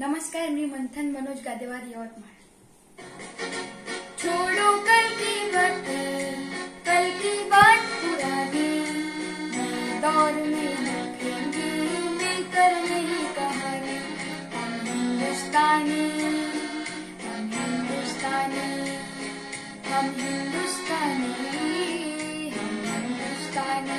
नमस्कार, मी मंथन मनोज गादेवार, यवतमाळ. छोड़ो कल की कल की पुरानी। दौर में मिलकर नई कहानी। हम हिंदुस्तानी हम हिंदुस्तानी हम हिंदुस्तानी हम हिंदुस्तानी।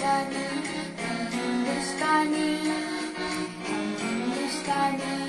नई जवानी हम हिंदुस्तानी हम हिंदुस्तानी